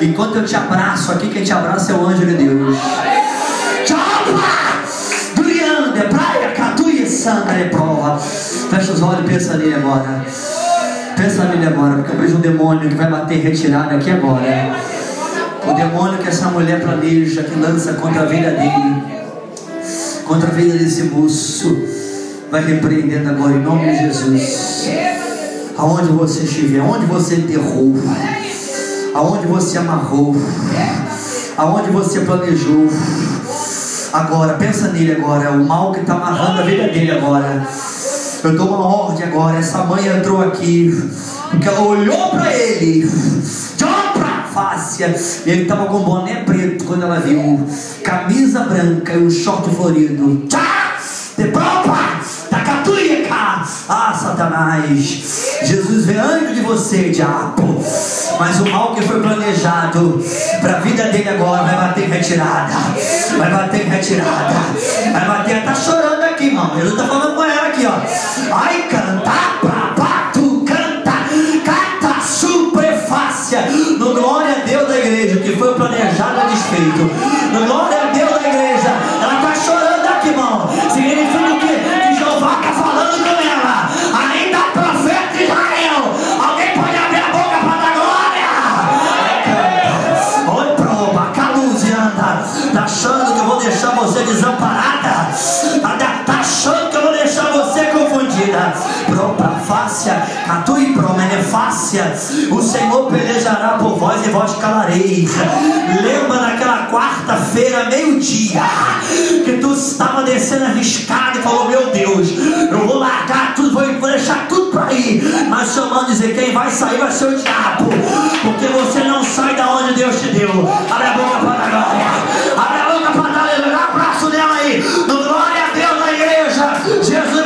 Enquanto eu te abraço aqui, quem te abraça é o anjo de Deus. Praia, catuia, prova. Fecha os olhos e pensa nele agora. Pensa nele agora, porque eu vejo um demônio que vai bater retirada aqui agora. O demônio que essa mulher planeja, que lança contra a vida dele, contra a vida desse moço, vai repreendendo agora em nome de Jesus. Aonde você estiver, aonde você enterrou, aonde você amarrou, aonde você planejou. Agora, pensa nele agora, o mal que está amarrando a vida dele agora. Eu dou uma ordem agora. Essa mãe entrou aqui, porque ela olhou para ele, de pra face. E ele estava com boné preto quando ela viu, camisa branca e um short florido. Tchá! De propa! Tacatuica! Ah, Satanás! Jesus vê anjo de você, diabo. Mas o mal que foi planejado para a vida dele agora vai bater em retirada. Vai bater em retirada. Vai bater. Tá chorando aqui, irmão. Jesus está falando com ela aqui, ó. Ai, canta, papá, tu canta, cata, suprefácia. No glória a Deus da igreja, que foi planejado a desfeito. No glória a Deus da igreja. Desamparada? Tá, tá, tá achando que eu vou deixar você confundida? Propa, fácia, catu e promenefácia. O Senhor pelejará por vós e vós calareis. Lembra daquela quarta-feira, meio-dia, que tu estava descendo arriscado e falou: Meu Deus, eu vou largar tudo, vou, deixar tudo para aí. Mas o Senhor manda dizer: quem vai sair vai ser o diabo, porque você não sai da onde Deus te deu. Abre Jesus